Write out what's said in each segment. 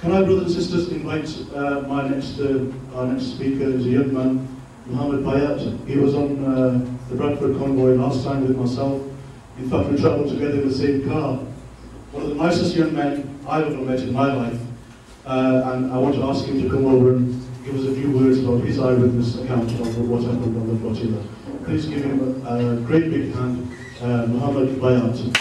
Can I, brothers and sisters, invite uh, my next, uh, our next speaker is a young man, Mohammed Baiyat. He was on uh, the Bradford convoy last time with myself. In fact, we travelled together in the same car. One of the nicest young men I've ever met in my life. Uh, and I want to ask him to come over and give us a few words about his eyewitness account of what happened on the flotilla. Please give him a, a great big hand, uh, Mohammed Baiyat.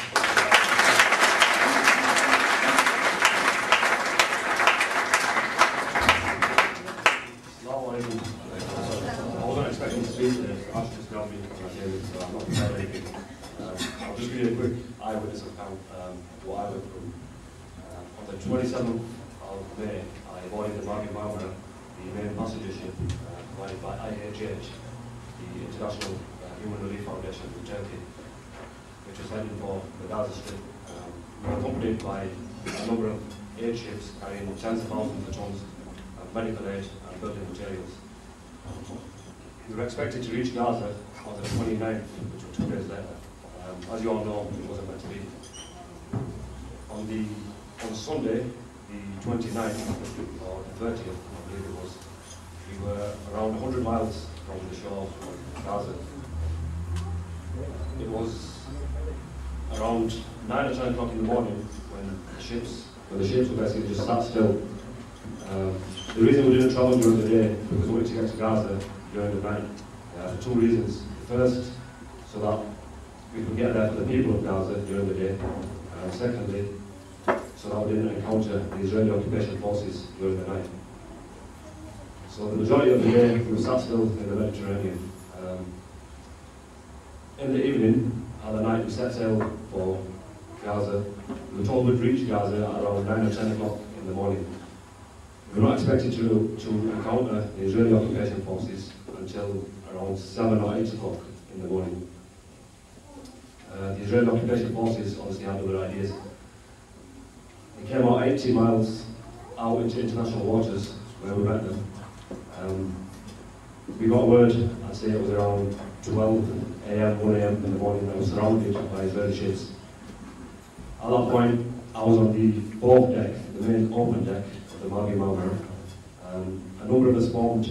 I wasn't to speak just my table, so I'm not anything. Um, I'll just give you a quick eyewitness account um, of what I went through. Um, on the 27th of May, I boarded the Margaret Marmara, the main passenger ship uh, provided by IHH, the International uh, Human Relief Foundation in Turkey, which was heading for the Gaza Strip. Um, we were accompanied by a number of aid ships carrying tens of thousands of tons of medical aid and building materials. We were expected to reach Gaza on the 29th, which was two days later. Um, as you all know, it wasn't meant to be. On the on Sunday, the 29th or the 30th, I believe it was, we were around 100 miles from the shore of Gaza. It was around 9 or 10 o'clock in the morning when the ships, when the ships were basically just sat still. Um, the reason we didn't travel during the day because we wanted to get to Gaza during the night uh, for two reasons. First, so that we could get there for the people of Gaza during the day. And secondly, so that we didn't encounter the Israeli occupation forces during the night. So the majority of the day we were sat still in the Mediterranean. Um, in the evening, at the night, we set sail for Gaza. We were told we'd reach Gaza at around 9 or 10 o'clock in the morning. We were not expected to, to encounter the Israeli occupation forces until around 7 or 8 o'clock in the morning. Uh, the Israeli occupation forces obviously had other ideas. They came out 80 miles out into international waters where we met them. Um, we got word, I'd say it was around 12 a.m., 1 a.m. in the morning, that was surrounded by Israeli ships. At that point, I was on the fourth deck, the main open deck of the Mavi Marmara. Um, a number of us formed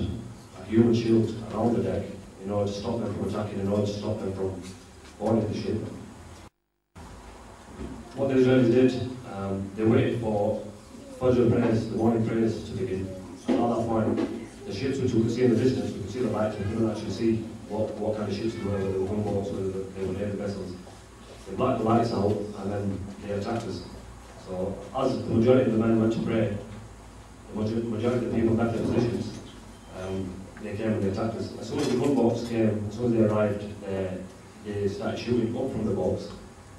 human shield around the deck in order to stop them from attacking, in order to stop them from boarding the ship. What the Israelis did, um, they waited for Fajr prayers, the morning prayers to begin. And at that point, the ships which we could see in the distance, we could see the lights, we couldn't actually see what, what kind of ships they were, whether they were gunboats, whether they were naval vessels. They blacked the lights out, and then they attacked us. So, as the majority of the men went to pray, the majority of the people left their positions, um, they came and they attacked us. As soon as the gunboats came, as soon as they arrived, uh, they started shooting up from the boats,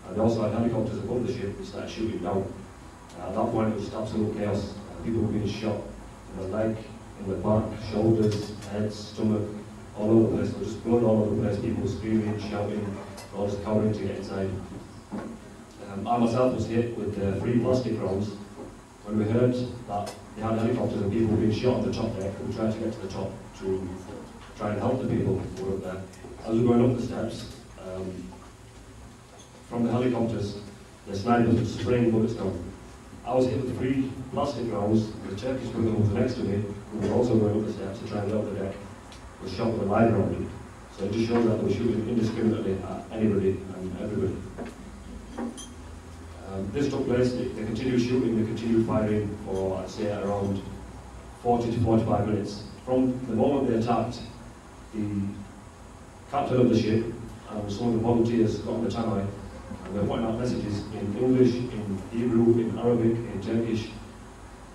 and they also had helicopters above the ship, which started shooting down. Uh, at that point, it was absolute chaos. Uh, people were being shot in the leg, in the back, shoulders, head, stomach, all over the place. There was just blood all over the place. People were screaming, shouting, all just cowering to get inside. Um, I myself was hit with uh, three plastic rounds. When we heard that they had helicopters and people being shot on the top deck, we tried to get to the top to try and help the people who were up there. As we were going up the steps, um, from the helicopters, the snipers were spraying bullets down. I was hit with three plastic rounds. The Turkish brother who was next to me, who was also going up the steps to try and get up the deck, was shot with a live round. So it just shows that they were shooting indiscriminately at anybody and everybody. This took place, they, they continued shooting, they continued firing for, I'd say, around 40 to 45 minutes. From the moment they attacked, the captain of the ship and some of the volunteers got on the tannoy and they putting out messages in English, in Hebrew, in Arabic, in Turkish,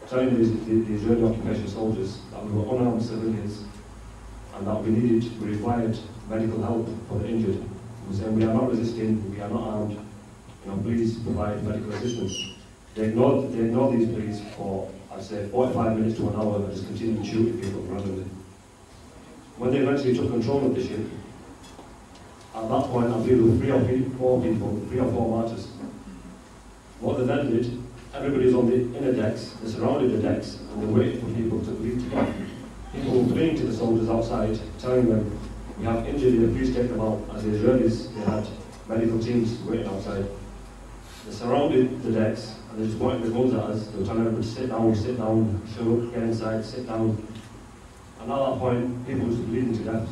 telling these, the, the Israeli occupation soldiers that we were unarmed civilians and that we needed, we required medical help for the injured. We were saying we are not resisting, we are not armed, you know, please provide medical assistance. They ignored, they ignored these pleas for, I'd say, 45 minutes to an hour and just continued shooting people randomly. When they eventually took control of the ship, at that point I there were three or four people, three or four martyrs. What they then did, everybody's on the inner decks, they surrounded the decks and they waited for people to leave. People were fleeing to the soldiers outside, telling them, we have injured here, please take them out. As the Israelis, they had medical teams waiting outside. They surrounded the decks and they just pointed their guns at us. They were telling everybody to sit down, sit down, shut up, get inside, sit down. And at that point, people were just bleeding to death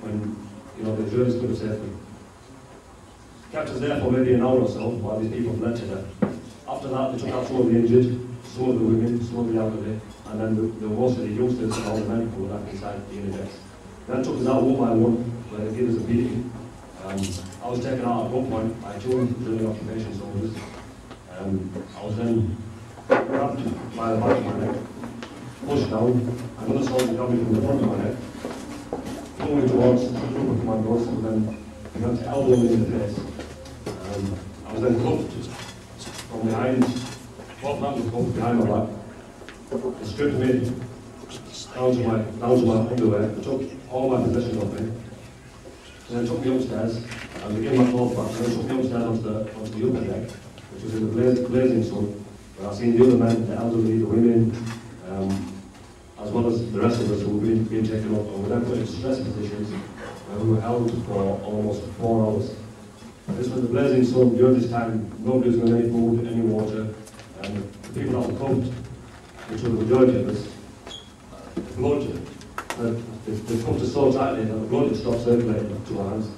when, you know, the journeys could have saved them. Kept us there for maybe an hour or so while these people bled to death. After that, they took out some of the injured, some of the women, some of the elderly, and then the, the most of the youngsters and all the men who were left inside the unit decks. Then took us out one by one, where they gave us a beating. Um, I was taken out at one point by two drilling occupation soldiers. Um, I was then grabbed by the back of my neck, pushed down, another soldier grabbed me from the front of my neck, pulled me towards the group of commandos, and then began to elbow me in the face. Um, I was then cuffed from behind, both hands were cuffed behind my back. They stripped me down to my, down to my underwear, took all my possessions off me. They gave my clothes back, and then took me upstairs onto the, onto the upper deck, which was in the blaz- blazing sun, where I seen the other men, the elderly, the women, um, as well as the rest of us who were being, being taken up, and then put in stress positions, where we were held for almost four hours. This was the blazing sun, during this time, nobody was getting any food, any water, and the people that were cooked, which were the majority of us, blood, uh, they pumped us so tightly that the blood had stopped circulating to our hands. There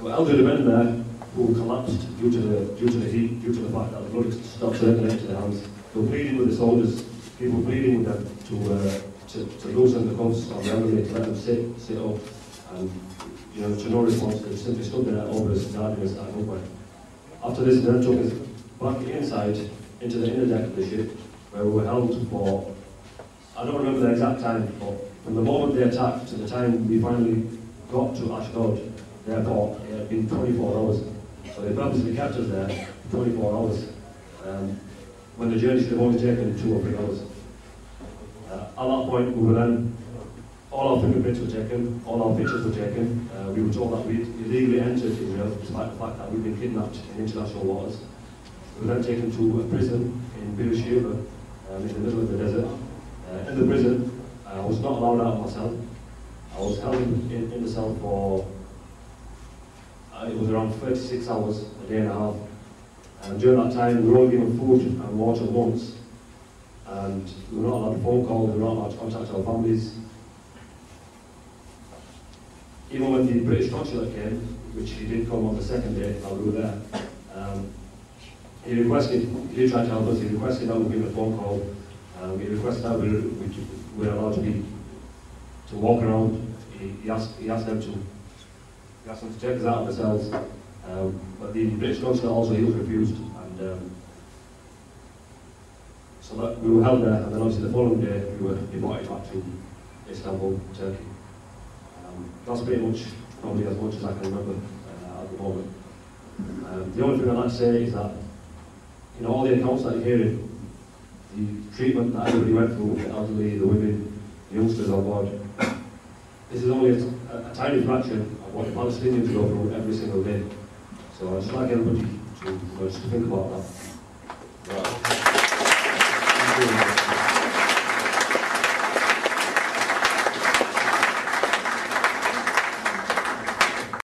were elderly men there who collapsed due to the due to the heat, due to the fact that the blood stopped circulating to their hands. They were pleading with the soldiers, people pleading with them to uh, to, to loosen the cuffs the elderly, to let them sit, sit up, and you know, to no response, they simply stood there over us, guarding us at. After this, they took us back inside into the inner deck of the ship, where we were held for I don't remember the exact time, but from the moment they attacked to the time we finally got to Ashdod, the airport, it had been 24 hours. So kept us there for 24 hours, um, when the journey should have only taken two or three hours. Uh, at that point, we were then, all our fingerprints were taken, all our pictures were taken. Uh, we were told that we illegally entered Israel, despite the fact that we'd been kidnapped in international waters. We were then taken to a prison in Beersheba, um, in the middle of the desert. Uh, in the prison, I was not allowed out of my cell. I was held in, in, in the cell for, uh, it was around 36 hours, a day and a half. And during that time, we were only given food and water once. And we were not allowed to phone call, we were not allowed to contact our families. Even when the British consulate came, which he did come on the second day while we were there, um, he requested, he did try to help us, he requested that we give a phone call um, he requested that we, we, we were allowed to be to walk around. He, he asked he asked them to to take us out cells. Um, but the British consulate also he was refused, and um, so that we were held there. And then obviously the following day we were deported back to Istanbul, Turkey. Um, that's pretty much probably as much as I can remember uh, at the moment. Um, the only thing I'd like to say is that in all the accounts that you're hearing the treatment that everybody went through, the elderly, the women, the youngsters on board. This is only a, a, a tiny fraction of what Palestinians go through every single day. So I'd just like everybody to, to think about that.